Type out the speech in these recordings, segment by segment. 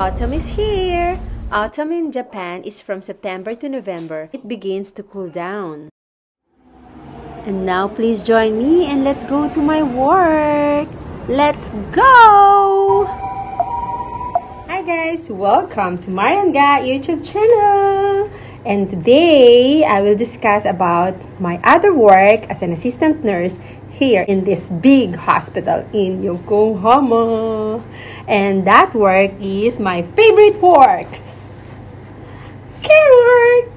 Autumn is here! Autumn in Japan is from September to November. It begins to cool down. And now please join me and let's go to my work. Let's go! Hi guys! Welcome to Marianga YouTube channel! And today, I will discuss about my other work as an assistant nurse here in this big hospital in Yokohama. And that work is my favorite work. Care work!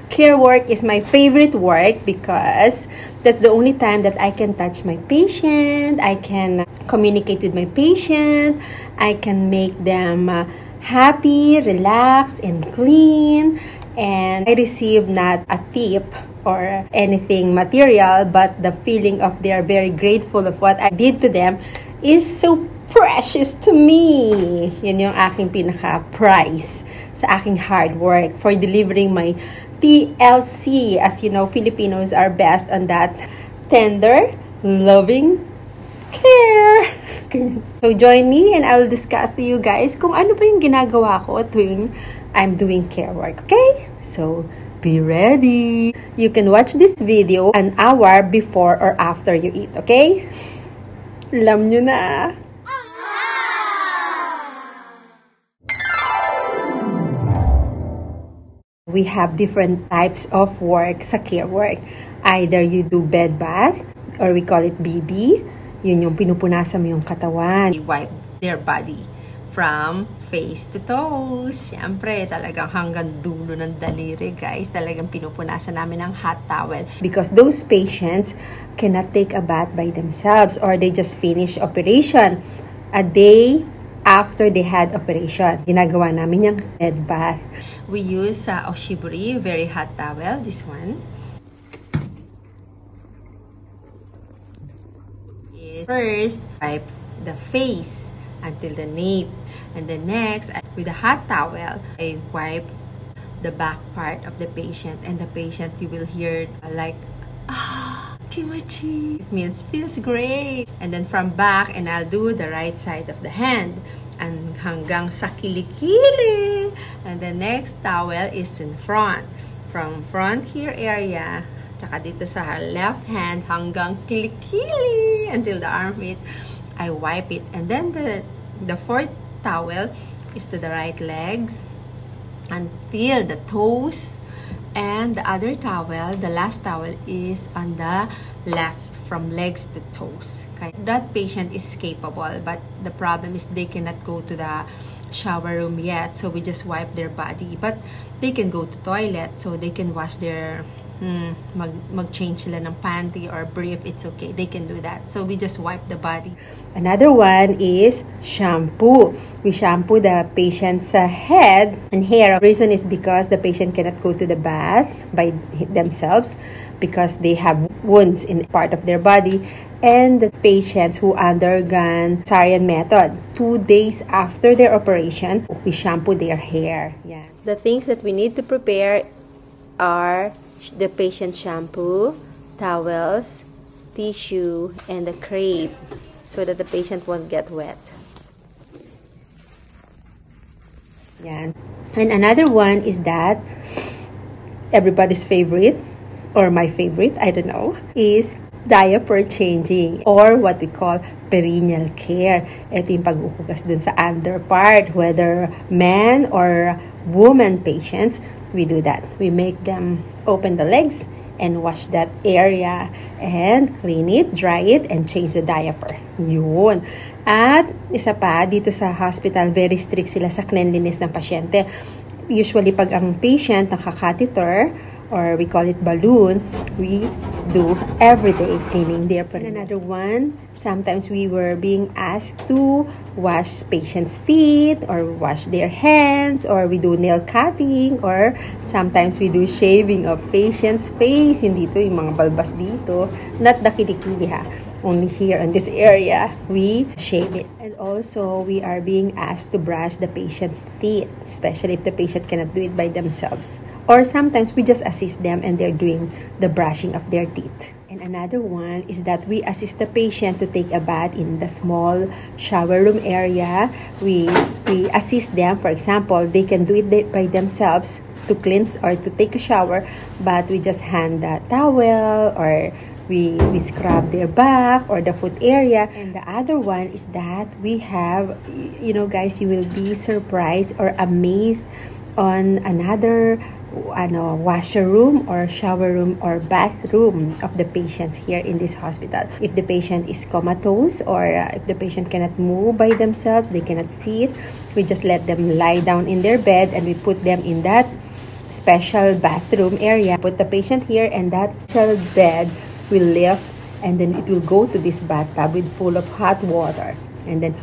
Care work is my favorite work because that's the only time that I can touch my patient, I can communicate with my patient, I can make them uh, happy, relaxed, and clean and I receive not a tip or anything material, but the feeling of they are very grateful of what I did to them is so precious to me. Yan yung aking pinaka-prize sa aking hard work for delivering my TLC. As you know, Filipinos are best on that tender, loving care. so join me and I will discuss to you guys kung ano ba yung ginagawa ko tuwing I'm doing care work, okay? So, be ready! You can watch this video an hour before or after you eat, okay? Alam nyo na! We have different types of work sa care work. Either you do bed bath, or we call it BB. Yun yung pinupunasan mo yung katawan. You wipe their body from face to toes. Siyempre, talagang hanggang dulo ng daliri, guys. Talagang pinupunasan namin ng hot towel. Because those patients cannot take a bath by themselves or they just finish operation a day after they had operation. Ginagawa namin yung bed bath. We use uh, Oshiburi, very hot towel, this one. First, wipe the face until the nape. And then next, with a hot towel, I wipe the back part of the patient. And the patient, you will hear like, ah, kimochi. It means feels great. And then from back, and I'll do the right side of the hand. And hanggang sa kilikili. And the next towel is in front. From front here area, tsaka dito sa left hand hanggang kilikili until the armpit. I wipe it. And then the, the fourth towel is to the right legs until the toes and the other towel, the last towel is on the left from legs to toes. Okay? That patient is capable but the problem is they cannot go to the shower room yet so we just wipe their body but they can go to toilet so they can wash their hmm, mag, mag-change sila ng panty or brief, it's okay. They can do that. So, we just wipe the body. Another one is shampoo. We shampoo the patient's uh, head and hair. The reason is because the patient cannot go to the bath by themselves because they have wounds in part of their body and the patients who undergone cesarean method. Two days after their operation, we shampoo their hair. Yeah. The things that we need to prepare are the patient shampoo, towels, tissue, and the crepe so that the patient won't get wet. Yan. And another one is that everybody's favorite or my favorite, I don't know, is diaper changing or what we call perineal care. Ito yung paghuhugas dun sa under part, whether man or woman patients, we do that. We make them open the legs and wash that area and clean it, dry it, and change the diaper. Yun. At isa pa, dito sa hospital, very strict sila sa cleanliness ng pasyente. Usually, pag ang patient nakakatheter, or we call it balloon, we do everyday cleaning there. And another one, sometimes we were being asked to wash patients' feet or wash their hands or we do nail cutting or sometimes we do shaving of patients' face. Hindi to yung mga balbas dito. Not the kilikili ha. Only here in this area, we shave it. And also, we are being asked to brush the patient's teeth, especially if the patient cannot do it by themselves. Or sometimes we just assist them and they're doing the brushing of their teeth. And another one is that we assist the patient to take a bath in the small shower room area. We, we assist them, for example, they can do it by themselves to cleanse or to take a shower, but we just hand the towel or we, we scrub their back or the foot area. And the other one is that we have, you know, guys, you will be surprised or amazed on another ano, washer room or shower room or bathroom of the patients here in this hospital. If the patient is comatose or uh, if the patient cannot move by themselves, they cannot sit, we just let them lie down in their bed and we put them in that special bathroom area. Put the patient here and that child bed will lift and then it will go to this bathtub with full of hot water and then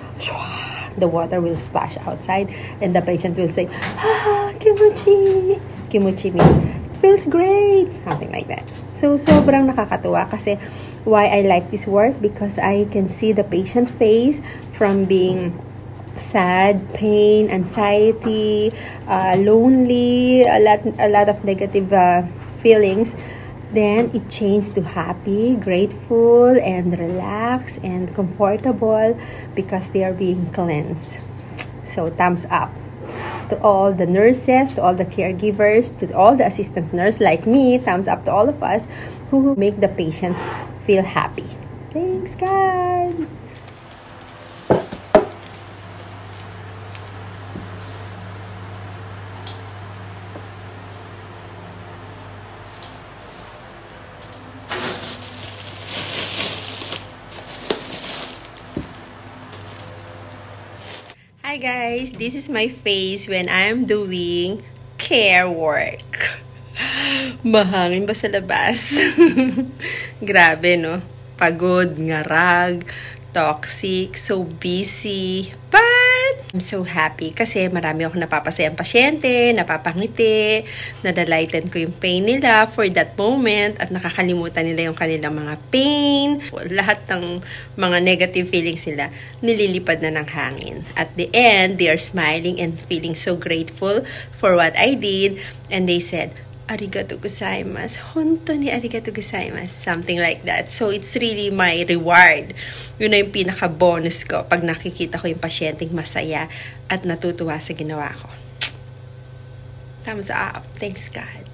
the water will splash outside and the patient will say, ah, kimuchi. Kimuchi means, it feels great. Something like that. So, sobrang nakakatuwa kasi why I like this work because I can see the patient face from being sad, pain, anxiety, uh, lonely, a lot, a lot of negative uh, feelings then it changed to happy, grateful, and relaxed and comfortable because they are being cleansed. So, thumbs up to all the nurses, to all the caregivers, to all the assistant nurse like me. Thumbs up to all of us who make the patients feel happy. Thanks, God. Guys, this is my face when I'm doing care work. Mahangin ba sa labas? Grabe no? Pagod, ngarag, toxic, so busy. But I'm so happy kasi marami ako napapasayang pasyente, napapangiti, nadalighten ko yung pain nila for that moment at nakakalimutan nila yung kanilang mga pain. Lahat ng mga negative feelings nila nililipad na ng hangin. At the end, they are smiling and feeling so grateful for what I did and they said, arigato gozaimasu. Honto ni arigato gozaimasu. Something like that. So, it's really my reward. Yun na yung pinaka-bonus ko pag nakikita ko yung pasyenteng masaya at natutuwa sa ginawa ko. Thumbs up. Thanks, God.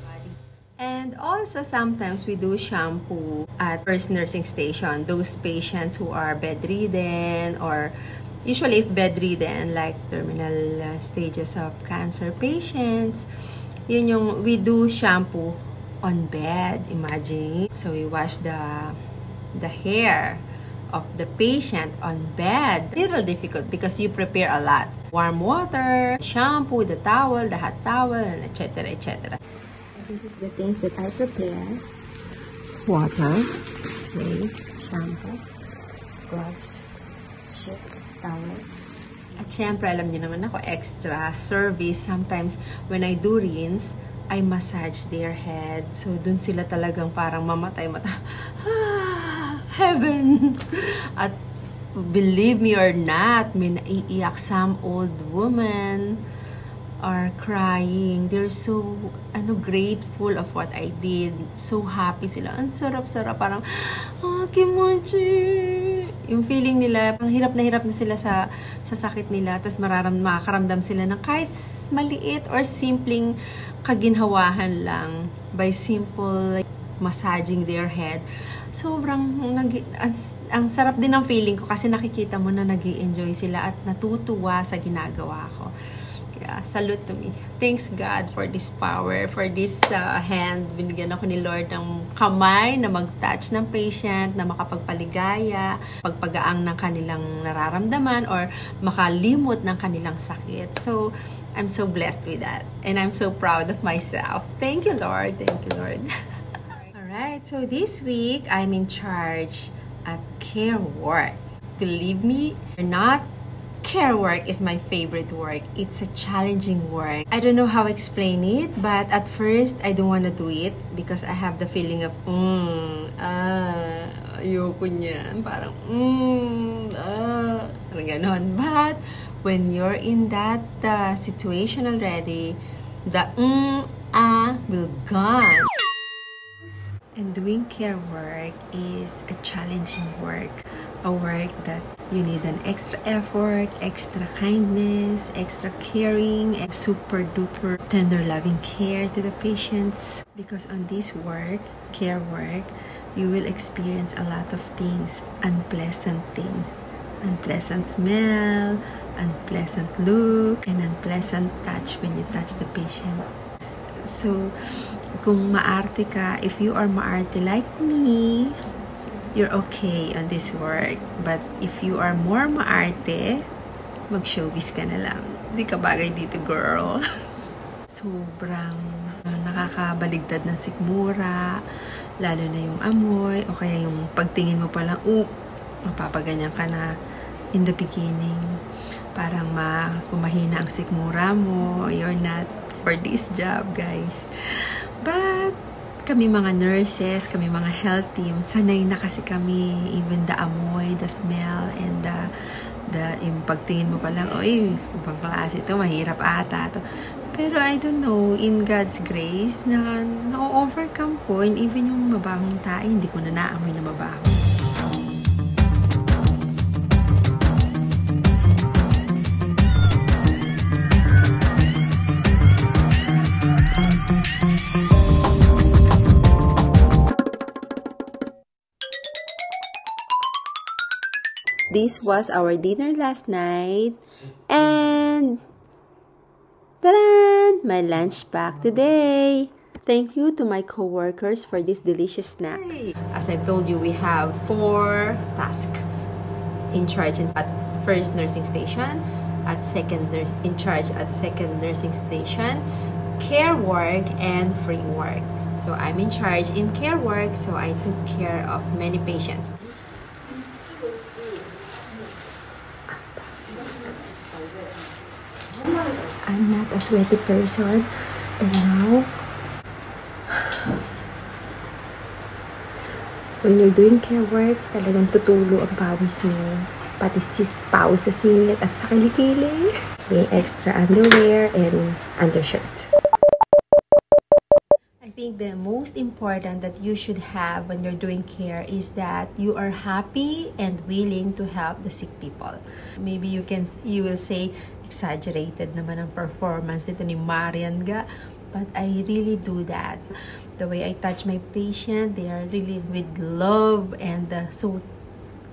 And also, sometimes we do shampoo at first nursing station. Those patients who are bedridden or usually if bedridden, like terminal stages of cancer patients, yun yung we do shampoo on bed, imagine. So we wash the the hair of the patient on bed. Little difficult because you prepare a lot. Warm water, shampoo, the towel, the hot towel, and etc. etc. This is the things that I prepare. Water, spray, shampoo, gloves, sheets, towel, at syempre, alam niyo naman ako, extra service. Sometimes, when I do rinse, I massage their head. So, dun sila talagang parang mamatay mata. Heaven! At believe me or not, may naiiyak some old woman are crying. They're so ano grateful of what I did. So happy sila. Ang sarap-sarap. Parang, ah, kimochi! Yung feeling nila, pang hirap na hirap na sila sa, sa sakit nila, tapos mararam, makakaramdam sila ng kahit maliit or simpleng kaginhawahan lang by simple like, massaging their head. Sobrang, nag, ang, ang sarap din ng feeling ko kasi nakikita mo na nag enjoy sila at natutuwa sa ginagawa ko. Kaya, salute to me. Thanks God for this power, for this uh, hand. Binigyan ako ni Lord ng kamay na mag-touch ng patient, na makapagpaligaya, pagpagaang ng kanilang nararamdaman, or makalimot ng kanilang sakit. So, I'm so blessed with that. And I'm so proud of myself. Thank you, Lord. Thank you, Lord. Alright, so this week, I'm in charge at Care Work. Believe me or not, care work is my favorite work. It's a challenging work. I don't know how to explain it, but at first, I don't want to do it because I have the feeling of, mm, ah, ayoko niyan. Parang, mm, ah, parang ganon. But, when you're in that uh, situation already, the mm, ah will gone. And doing care work is a challenging work, a work that you need an extra effort, extra kindness, extra caring, and super duper tender loving care to the patients. Because on this work, care work, you will experience a lot of things, unpleasant things, unpleasant smell, unpleasant look, and unpleasant touch when you touch the patient. So, kung maarte ka, if you are maarte like me, you're okay on this work. But if you are more maarte, mag-showbiz ka na lang. Hindi ka bagay dito, girl. Sobrang uh, nakakabaligtad ng sikmura, lalo na yung amoy, o kaya yung pagtingin mo pa lang, uh, mapapaganyan ka na in the beginning. Parang ma, kumahina ang sikmura mo, you're not for this job, guys. Kami mga nurses, kami mga health team, sanay na kasi kami, even the amoy, the smell, and the, the yung pagtingin mo pa lang, oy, ibang klase ito, mahirap ata to. Pero I don't know, in God's grace, na na-overcome ko, and even yung mabahong tae, hindi ko na naamoy na mabaho. This was our dinner last night. And, ta My lunch pack today. Thank you to my co-workers for these delicious snacks. As I've told you, we have four tasks in charge at first nursing station, at second nurse in charge at second nursing station, care work, and free work. So I'm in charge in care work, so I took care of many patients. I'm not a sweaty person. And now, when you're doing care work, talagang tutulo ang pawis mo. Pati sis pawis sa singlet at sa kilikili. May extra underwear and undershirt. Think the most important that you should have when you're doing care is that you are happy and willing to help the sick people. Maybe you can you will say exaggerated naman ang performance nito ni Marian ga. But I really do that. The way I touch my patient, they are really with love and uh, so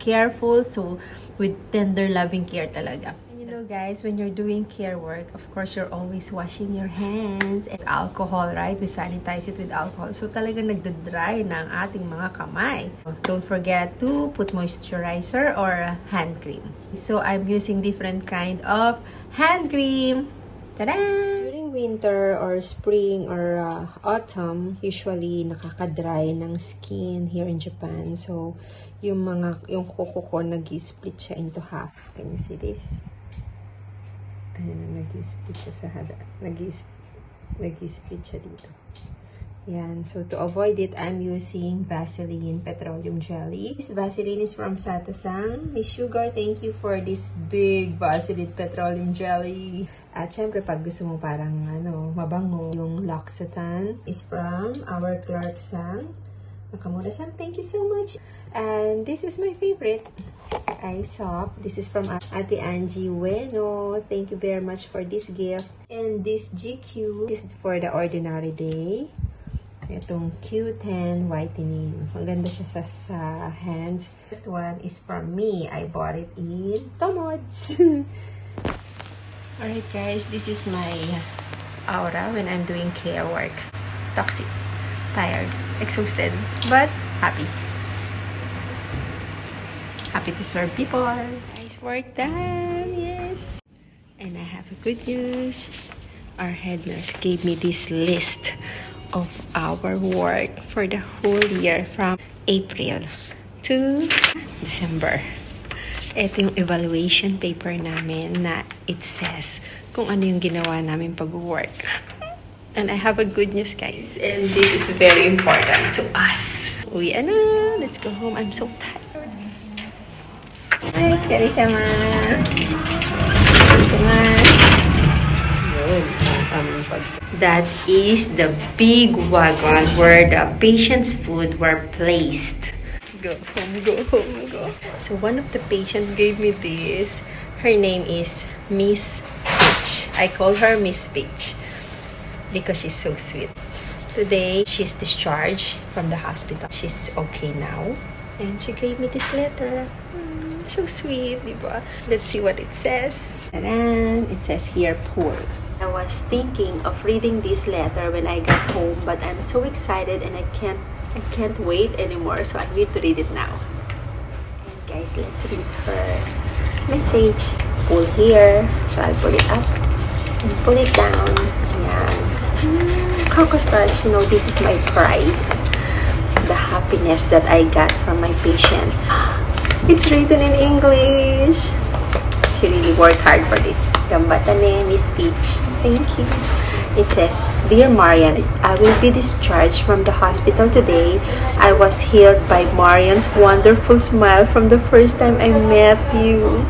careful, so with tender loving care talaga know guys, when you're doing care work, of course, you're always washing your hands and alcohol, right? We sanitize it with alcohol. So talaga nagda-dry na ang ating mga kamay. Don't forget to put moisturizer or hand cream. So I'm using different kind of hand cream. Tada! During winter or spring or uh, autumn, usually nakaka-dry ng skin here in Japan. So, yung mga, yung kuko ko nag-split siya into half. Can you see this? Ayan, nag-split siya sa hada. Nag-split siya dito. Yan. So, to avoid it, I'm using Vaseline Petroleum Jelly. This Vaseline is from Satosang. Miss Sugar, thank you for this big Vaseline Petroleum Jelly. At syempre, pag gusto mo parang ano, mabango, yung L'Occitane is from our Clark-sang. Nakamura-san, thank you so much. And this is my favorite eye soap. This is from Ate Angie Bueno. Thank you very much for this gift. And this GQ is for the ordinary day. Itong Q10 whitening. Maganda siya sa, sa hands. This one is from me. I bought it in Tomods. Alright guys, this is my aura when I'm doing care work. Toxic, tired, exhausted, but happy happy to serve people. Nice work done, yes. And I have a good news. Our head nurse gave me this list of our work for the whole year from April to December. Ito yung evaluation paper namin na it says kung ano yung ginawa namin pag-work. And I have a good news, guys. And this is very important to us. Uwi na. Let's go home. I'm so tired. はい、お疲れ様。お疲れ様。Yun, um, bag. That is the big wagon where the patient's food were placed. Go home, go home, go. So one of the patients gave me this. Her name is Miss Peach. I call her Miss Peach because she's so sweet. Today, she's discharged from the hospital. She's okay now. And she gave me this letter. So sweet, diba? Let's see what it says. And it says here, poor. I was thinking of reading this letter when I got home, but I'm so excited and I can't I can't wait anymore, so I need to read it now. And guys, let's read her message. Pull here. So I'll pull it up and pull it down. Ayan. Mm, Kakatash, you know, this is my prize. The happiness that I got from my patient. It's written in English. She really worked hard for this. Gambatane, Miss Peach. Thank you. It says, Dear Marian, I will be discharged from the hospital today. I was healed by Marian's wonderful smile from the first time I met you.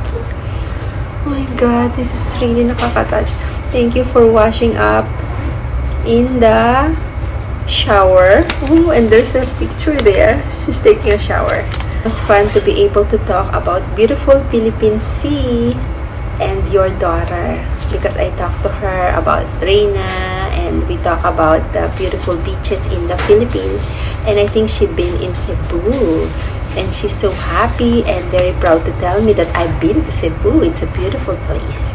Oh my God, this is really nakakatouch. Thank you for washing up in the shower. Oh, and there's a picture there. She's taking a shower. It was fun to be able to talk about beautiful Philippine Sea and your daughter because I talked to her about Reina and we talk about the beautiful beaches in the Philippines and I think she'd been in Cebu and she's so happy and very proud to tell me that I've been to Cebu. It's a beautiful place.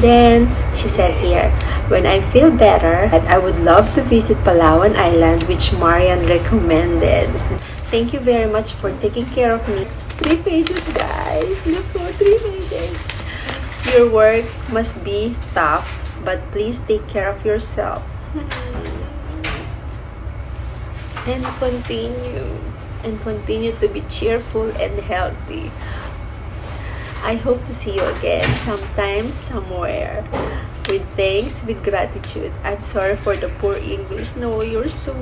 Then she said here, when I feel better, I would love to visit Palawan Island which Marian recommended. Thank you very much for taking care of me. Three pages guys. Look for three pages. Your work must be tough, but please take care of yourself. Hmm. And continue. And continue to be cheerful and healthy. I hope to see you again sometime, somewhere. With thanks, with gratitude. I'm sorry for the poor English. No, you're so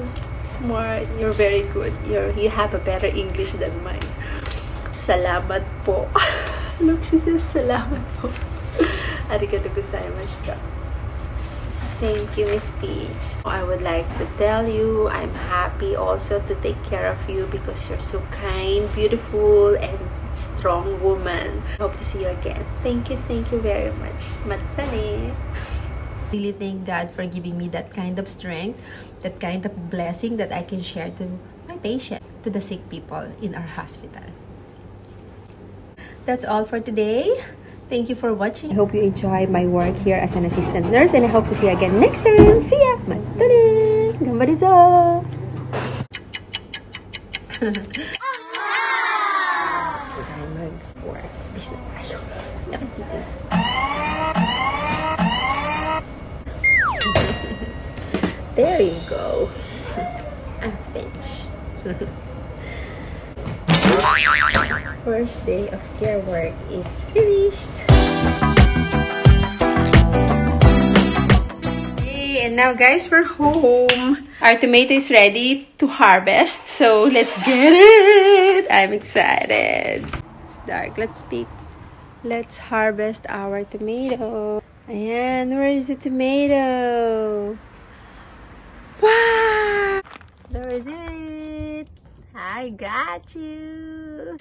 smart. You're very good. You're, you have a better English than mine. Salamat po. Look, she says salamat po. Arigato gozaimashita. Thank you, Miss Peach. I would like to tell you I'm happy also to take care of you because you're so kind, beautiful, and strong woman. Hope to see you again. Thank you, thank you very much. Matane. Really thank God for giving me that kind of strength, that kind of blessing that I can share to my patient, to the sick people in our hospital. That's all for today. Thank you for watching. I hope you enjoy my work here as an assistant nurse and I hope to see you again next time. See ya! Matane! Gambarizo! Gusto tayo mag-work. Business tayo. Nakikita. There you go. I'm finished. First day of care work is finished. Hey, and now guys, we're home. Our tomato is ready to harvest, so let's get it. I'm excited. It's dark. Let's peek. Let's harvest our tomato. And where is the tomato? Wow! There is it. I got you.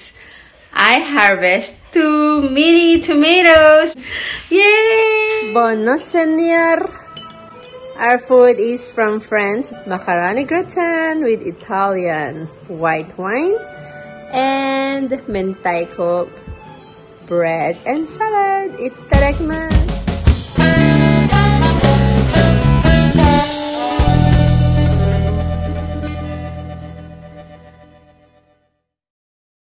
I harvest two mini tomatoes. Yay! Buono senor. Our food is from France, macaroni gratin with Italian white wine and mentaiko bread and salad. Itarekman.